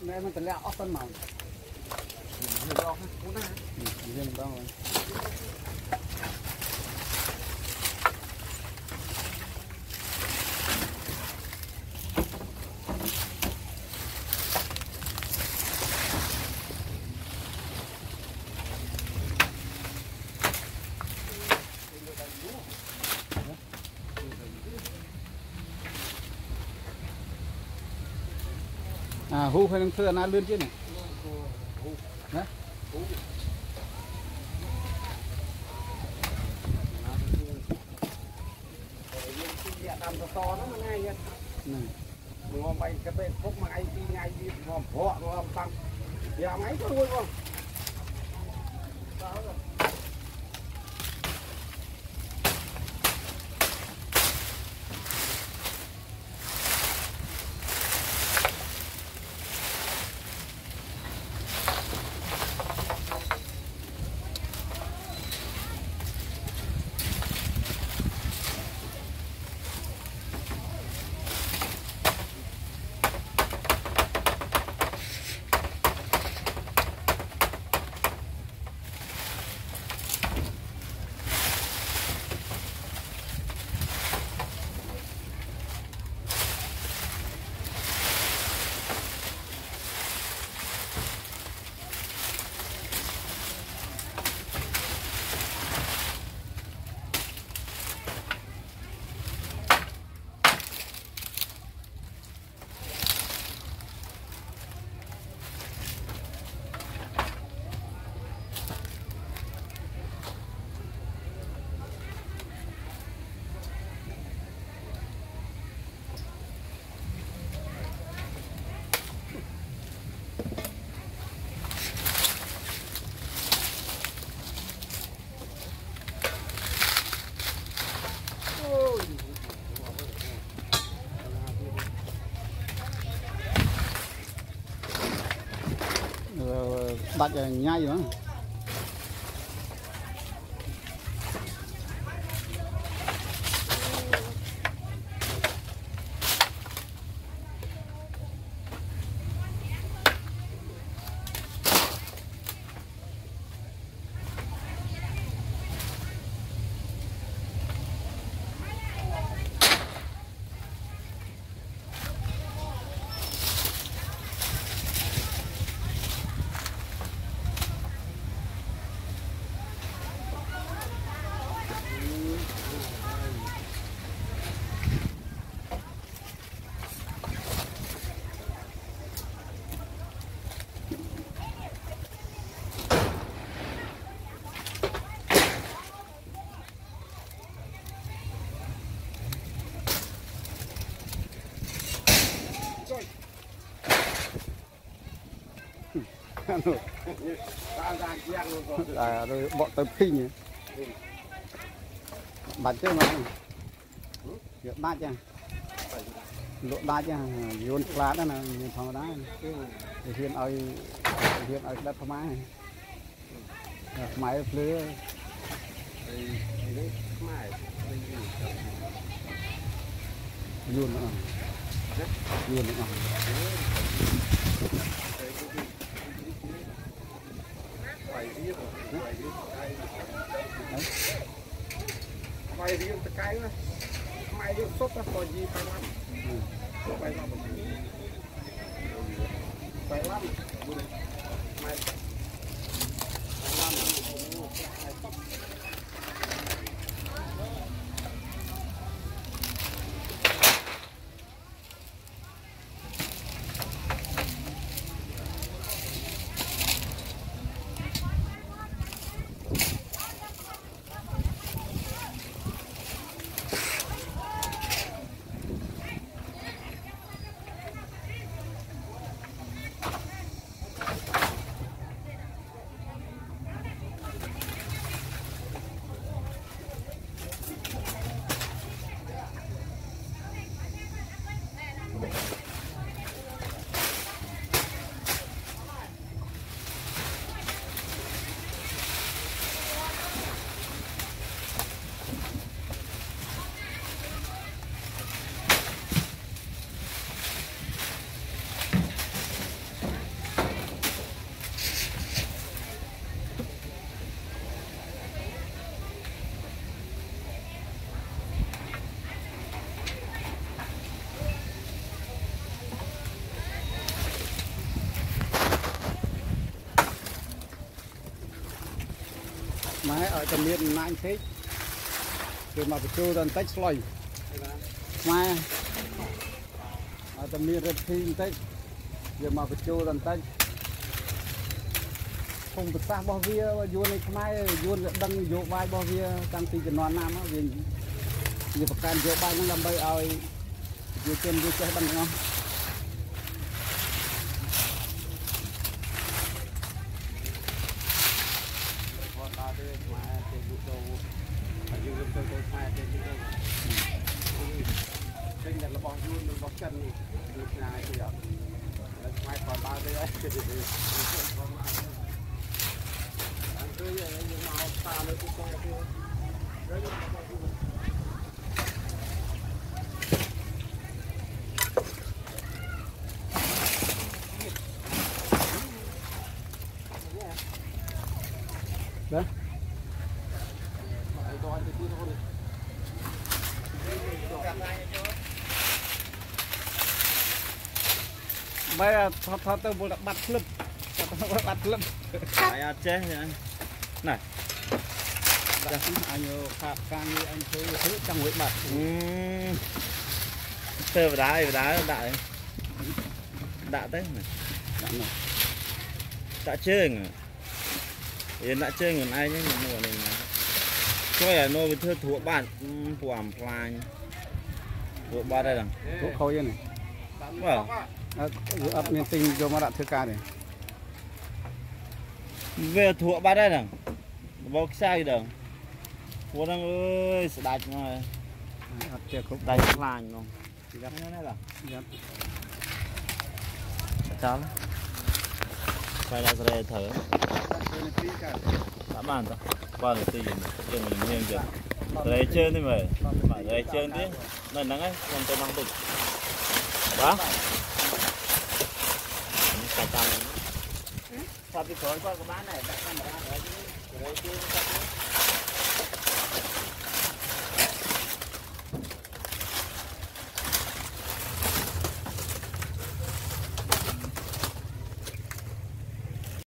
mẹ mình tận lẹ ốc tân màu riêng đó rồi អាហ៊ូហើយនឹងធ្វើអាណាលឿនជាងណាណាតាមតតហ្នឹងមួយថ្ងៃហ្នឹងងំបីកាពេពុកមួយថ្ងៃពីរថ្ងៃទៀតងំប្រក់ងំតាំងយ៉ាងថ្ងៃទៅមួយបងដាច់ đặt nhai rồi là rồi, bọn tập kinh bắn chứ mà. Việc ba chứ lộ ba chứ vốn lá đó là nhìn thằng đá thì hiện ơi hiện ơi đất thoải mái máy ម៉ៃយើងតកៅណាម៉ៃយើងសុទ្ធក៏យីបែបហ្នឹងបែបហ្នឹងបែបហ្នឹងម៉ៃបែបហ្នឹង រឲ្យតែមានអំណាចបន្តិចគឺមកបញ្ចូលតែបន្តិចស្លុយខ្មែរឲ្យតែមានរិទ្ធិបន្តិចយកមកបញ្ចូលតែបន្តិចភូមិប្រសាសន៍របស់វាយួនในខ្មែរយួនក៏ដឹងនយោបាយរបស់វាតាំងពីជំនាន់ណាមកវាវាប្រកាន់នយោបាយហ្នឹងដើម្បីឲ្យប្រជាជនវាចេះដឹងទាំងអស់ Đó. បែរថតថតទៅមុលតែបាត់ក្លឹបថតទៅបាត់ក្លឹប ហើយអត់ចេះចឹង ចាស់អញខាតការងារអញធ្វើធ្វើចង់រួចបាត់ អឺធ្វើបដាបដាដាក់ឯងដាក់ទៅ ដាក់នោះ ដាក់ជើងវាដាក់ជើងខ្លួនឯងហ្នឹងមកនេះណាជួយឲ្យនោះវាធ្វើធួបាត់ពួកអំផ្លាញធួបាត់ហើយដល់ ពួកខូចហ្នឹង បាទ អត់វាអត់មានទិញយកមកដាក់ធ្វើការទេ វាធួបាត់ហើយដល់បោកខ្សៅដល់ពួកហ្នឹងអើយស្ដាច់មកហើយ អត់ចេះគ្រប់ ដៃខ្លាញមកយ៉ាប់នេះណាដល់ យ៉ាប់ ចោលបាយដល់ស្រែត្រូវ ធ្វើនាទីកើត ដាក់បានតោះបានទីយើងយើងមិនញៀងចឹងស្រែជើងនេះមើលបាទស្រែជើងនេះនៅហ្នឹងឯងខ្ញុំទៅដល់ទឹកបាទ cả trăm sao cái con con bán này? Đặt ra. Một cái rồi chứ